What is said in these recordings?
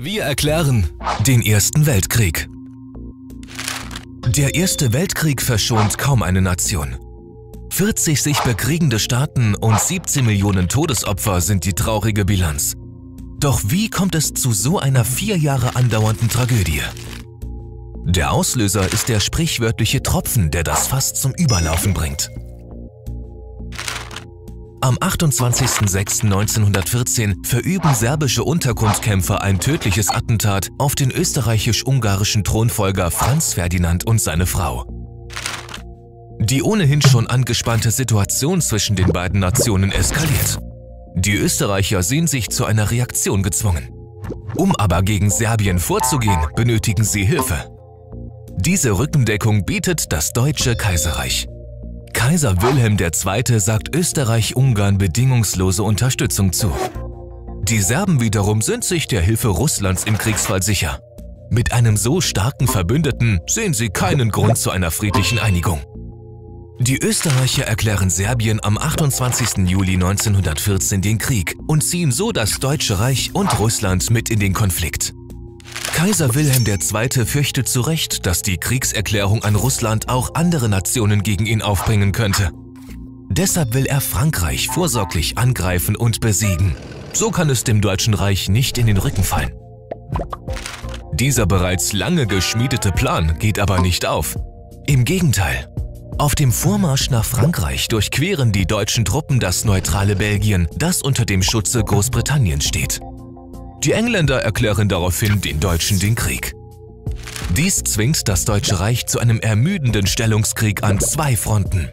Wir erklären den Ersten Weltkrieg. Der Erste Weltkrieg verschont kaum eine Nation. 40 sich bekriegende Staaten und 17 Millionen Todesopfer sind die traurige Bilanz. Doch wie kommt es zu so einer vier Jahre andauernden Tragödie? Der Auslöser ist der sprichwörtliche Tropfen, der das Fass zum Überlaufen bringt. Am 28.06.1914 verüben serbische Untergrundkämpfer ein tödliches Attentat auf den österreichisch-ungarischen Thronfolger Franz Ferdinand und seine Frau. Die ohnehin schon angespannte Situation zwischen den beiden Nationen eskaliert. Die Österreicher sehen sich zu einer Reaktion gezwungen. Um aber gegen Serbien vorzugehen, benötigen sie Hilfe. Diese Rückendeckung bietet das Deutsche Kaiserreich. Kaiser Wilhelm II. sagt Österreich-Ungarn bedingungslose Unterstützung zu. Die Serben wiederum sind sich der Hilfe Russlands im Kriegsfall sicher. Mit einem so starken Verbündeten sehen sie keinen Grund zu einer friedlichen Einigung. Die Österreicher erklären Serbien am 28. Juli 1914 den Krieg und ziehen so das Deutsche Reich und Russland mit in den Konflikt. Kaiser Wilhelm II. fürchtet zu Recht, dass die Kriegserklärung an Russland auch andere Nationen gegen ihn aufbringen könnte. Deshalb will er Frankreich vorsorglich angreifen und besiegen. So kann es dem Deutschen Reich nicht in den Rücken fallen. Dieser bereits lange geschmiedete Plan geht aber nicht auf. Im Gegenteil. Auf dem Vormarsch nach Frankreich durchqueren die deutschen Truppen das neutrale Belgien, das unter dem Schutze Großbritanniens steht. Die Engländer erklären daraufhin den Deutschen den Krieg. Dies zwingt das Deutsche Reich zu einem ermüdenden Stellungskrieg an zwei Fronten.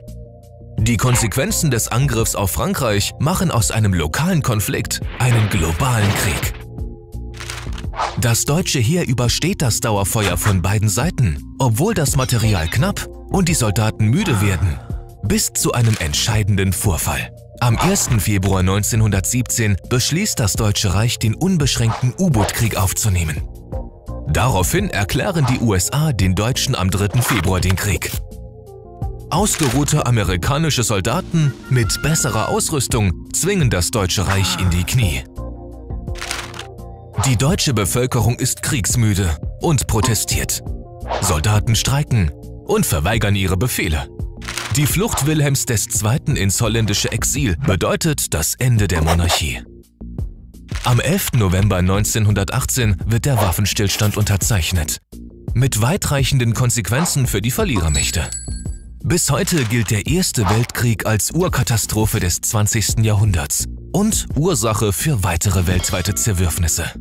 Die Konsequenzen des Angriffs auf Frankreich machen aus einem lokalen Konflikt einen globalen Krieg. Das deutsche Heer übersteht das Dauerfeuer von beiden Seiten, obwohl das Material knapp und die Soldaten müde werden, bis zu einem entscheidenden Vorfall. Am 1. Februar 1917 beschließt das Deutsche Reich, den unbeschränkten U-Boot-Krieg aufzunehmen. Daraufhin erklären die USA den Deutschen am 3. Februar den Krieg. Ausgeruhte amerikanische Soldaten mit besserer Ausrüstung zwingen das Deutsche Reich in die Knie. Die deutsche Bevölkerung ist kriegsmüde und protestiert. Soldaten streiken und verweigern ihre Befehle. Die Flucht Wilhelms II. ins holländische Exil bedeutet das Ende der Monarchie. Am 11. November 1918 wird der Waffenstillstand unterzeichnet. Mit weitreichenden Konsequenzen für die Verlierermächte. Bis heute gilt der Erste Weltkrieg als Urkatastrophe des 20. Jahrhunderts und Ursache für weitere weltweite Zerwürfnisse.